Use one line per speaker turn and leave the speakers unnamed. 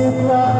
reply.